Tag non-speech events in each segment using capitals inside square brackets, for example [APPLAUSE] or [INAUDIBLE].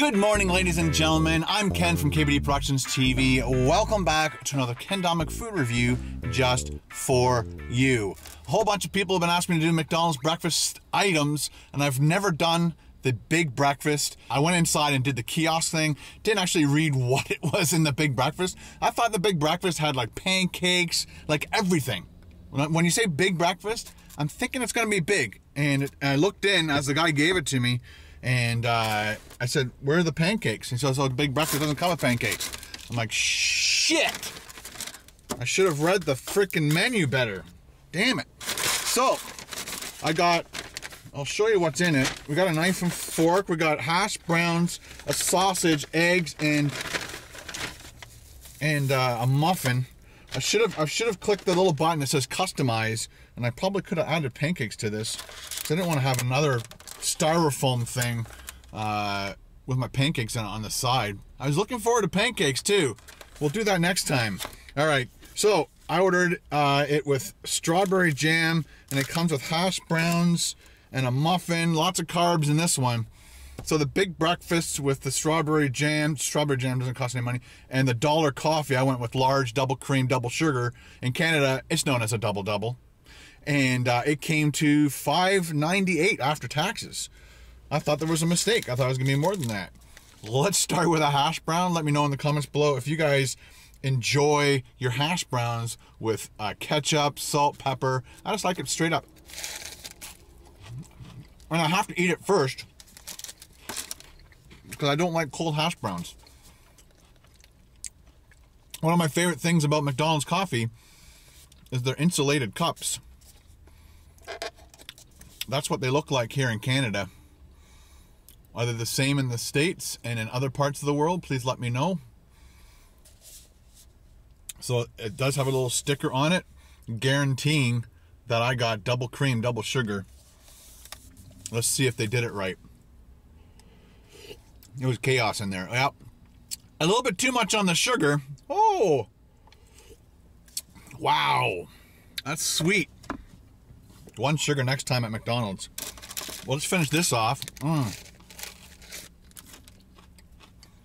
Good morning, ladies and gentlemen. I'm Ken from KBD Productions TV. Welcome back to another Ken Domik food review just for you. A whole bunch of people have been asking me to do McDonald's breakfast items, and I've never done the big breakfast. I went inside and did the kiosk thing. Didn't actually read [LAUGHS] what it was in the big breakfast. I thought the big breakfast had like pancakes, like everything. When you say big breakfast, I'm thinking it's to be big. And I looked in as the guy gave it to me, and uh, I said, "Where are the pancakes?" He says, "Oh, the big breakfast doesn't come with pancakes." I'm like, "Shit! I should have read the freaking menu better. Damn it!" So I got. I'll show you what's in it. We got a knife and fork. We got hash browns, a sausage, eggs, and and uh, a muffin. I should have I should have clicked the little button that says customize, and I probably could have added pancakes to this. So I didn't want to have another styrofoam thing uh, with my pancakes on, on the side. I was looking forward to pancakes too. We'll do that next time. All right. So I ordered uh, it with strawberry jam, and it comes with hash browns and a muffin. Lots of carbs in this one. So the big breakfast with the strawberry jam, strawberry jam doesn't cost any money, and the dollar coffee, I went with large double cream, double sugar. In Canada, it's known as a double double, and uh, it came to five ninety eight after taxes. I thought there was a mistake. I thought it was gonna be more than that. Let's start with a hash brown. Let me know in the comments below if you guys enjoy your hash browns with uh, ketchup, salt, pepper. I just like it straight up. And I have to eat it first because I don't like cold hash browns. One of my favorite things about McDonald's coffee is their insulated cups. That's what they look like here in Canada. Are they the same in the States and in other parts of the world? Please let me know. So it does have a little sticker on it guaranteeing that I got double cream, double sugar. Let's see if they did it right. It was chaos in there. Yep. A little bit too much on the sugar. Oh. Wow. That's sweet. One sugar next time at McDonald's. Well, let's finish this off. Mm.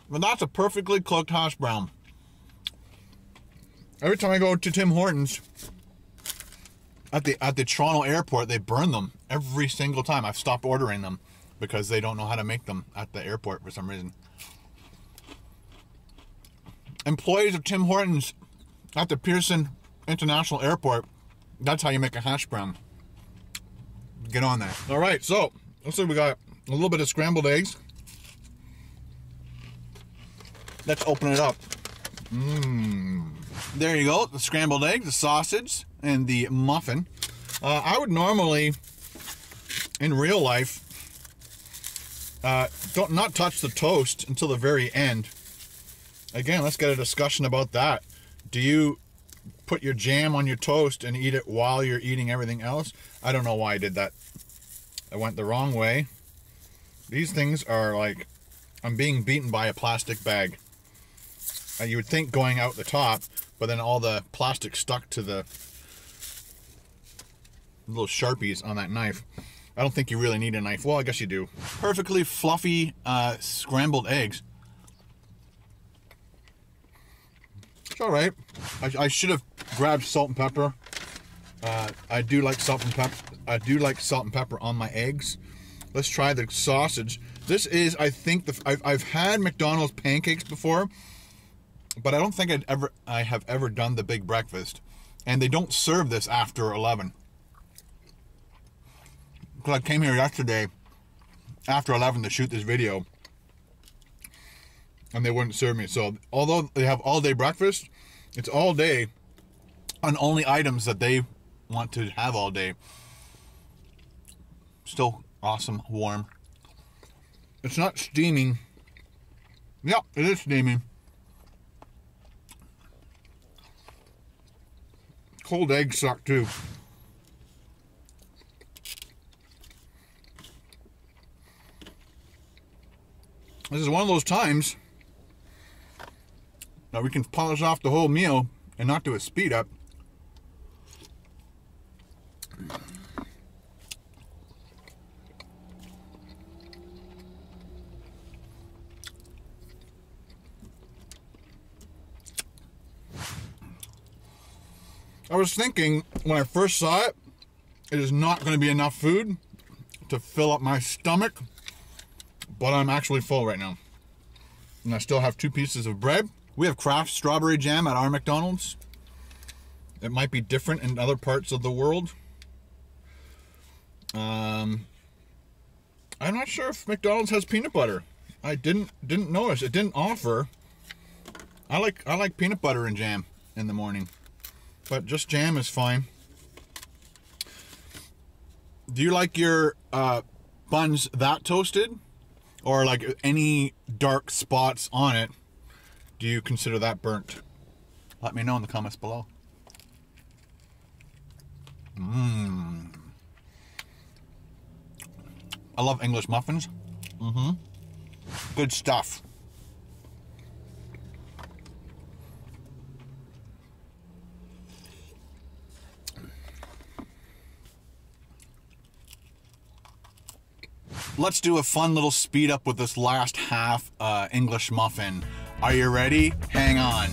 But that's a perfectly cooked hash brown. Every time I go to Tim Hortons at the at the Toronto airport, they burn them every single time. I've stopped ordering them because they don't know how to make them at the airport for some reason. Employees of Tim Hortons at the Pearson International Airport, that's how you make a hash brown. Get on that. All right, so looks like we got a little bit of scrambled eggs. Let's open it up. Mmm. There you go, the scrambled egg, the sausage, and the muffin. Uh, I would normally, in real life, uh, don't not touch the toast until the very end. Again, let's get a discussion about that. Do you put your jam on your toast and eat it while you're eating everything else? I don't know why I did that. I went the wrong way. These things are like I'm being beaten by a plastic bag. Uh, you would think going out the top, but then all the plastic stuck to the little sharpies on that knife. I don't think you really need a knife. Well, I guess you do. Perfectly fluffy uh, scrambled eggs. It's all right. I, I should have grabbed salt and pepper. Uh, I do like salt and pepper. I do like salt and pepper on my eggs. Let's try the sausage. This is, I think, the I've, I've had McDonald's pancakes before, but I don't think I'd ever I have ever done the big breakfast, and they don't serve this after eleven because I came here yesterday after 11 to shoot this video and they wouldn't serve me. So although they have all day breakfast, it's all day on only items that they want to have all day. Still awesome, warm. It's not steaming. Yep, it is steaming. Cold eggs suck too. This is one of those times now we can polish off the whole meal and not do a speed up. I was thinking when I first saw it, it is not going to be enough food to fill up my stomach, but I'm actually full right now. And I still have two pieces of bread. We have Kraft strawberry jam at our McDonald's. It might be different in other parts of the world. Um, I'm not sure if McDonald's has peanut butter. I didn't didn't notice. It didn't offer. I like I like peanut butter and jam in the morning, but just jam is fine. Do you like your uh, buns that toasted, or like any dark spots on it? Do you consider that burnt? Let me know in the comments below. Mmm. I love English muffins. Mm-hmm. Good stuff. Let's do a fun little speed up with this last half uh, English muffin. Are you ready? Hang on.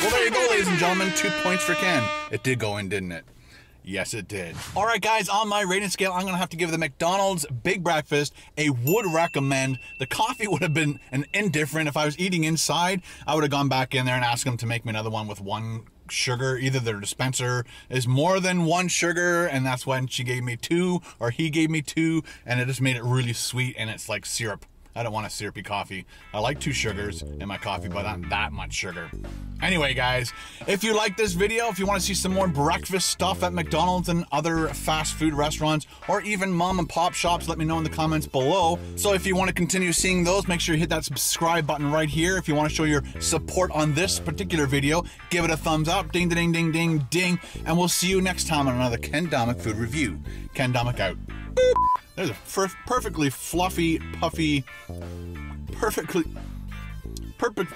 Well, there you go, ladies and gentlemen. Two points for Ken. It did go in, didn't it? Yes, it did. All right, guys, on my rating scale, I'm going to have to give the McDonald's Big Breakfast a would recommend. The coffee [LAUGHS] would have been an indifferent. If I was eating inside, I would have gone back in there and asked them to make me another one with one sugar. Either their dispenser is more than one sugar, and that's when she gave me two, or he gave me two, and it just made it really sweet, and it's like syrup. I don't want a syrupy coffee. I like two sugars in my coffee, but not that much sugar. Anyway, guys, if you like this video, if you want to see some more breakfast stuff at McDonald's and other fast food restaurants, or even mom and pop shops, let me know in the comments below. So if you want to continue seeing those, make sure you hit that subscribe button right here. If you want to show your support on this particular video, give it a thumbs up, ding, ding, ding, ding, ding, and we'll see you next time on another Ken Domik food review. Ken Domik out. There's a perfectly fluffy, puffy, perfectly, perfect.